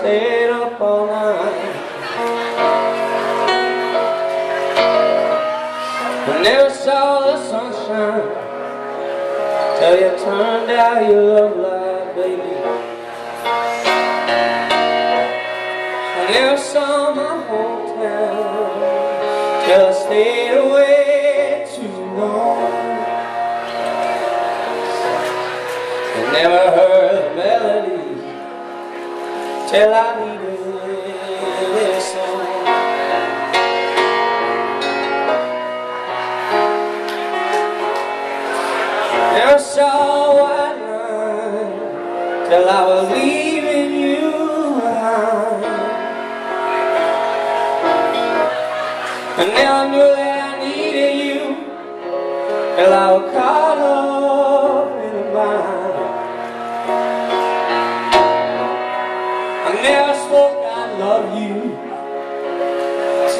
stayed up all night. I never saw the sunshine till you turned out your love light, baby. I never saw my hometown till I stayed away till I needed this. Never saw line till I was leaving you behind. I never knew that I needed you till I was caught up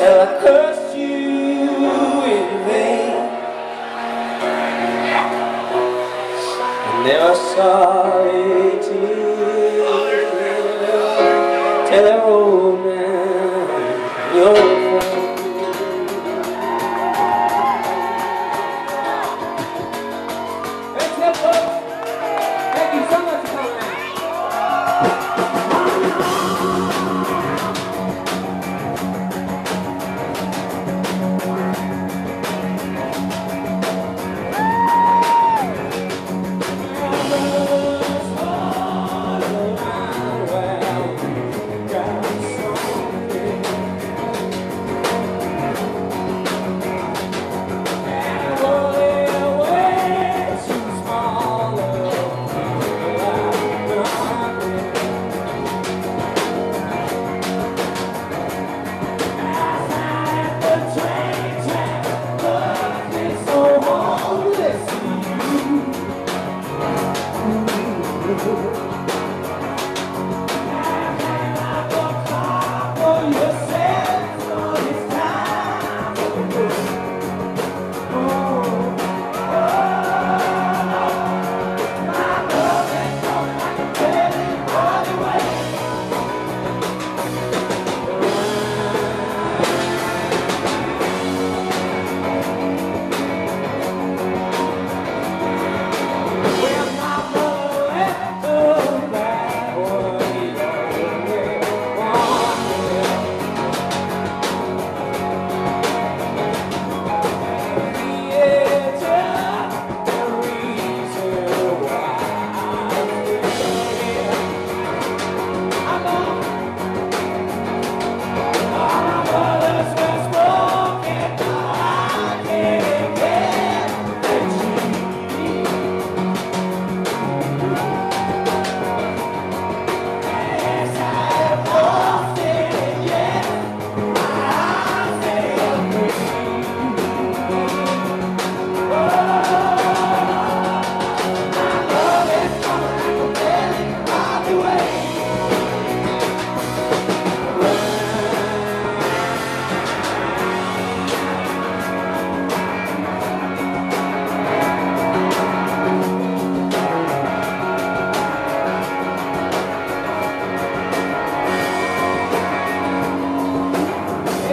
shall I curse you in vain? I never saw a tear till I rolled down your face.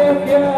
yeah.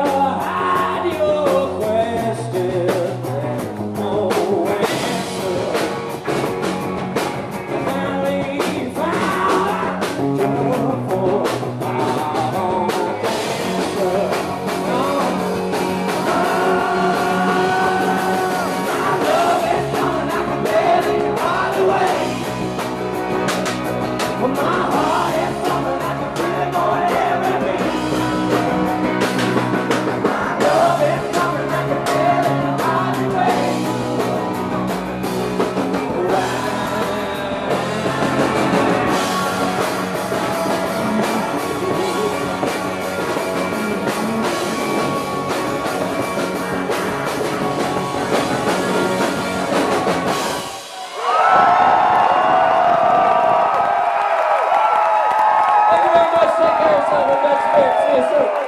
isso!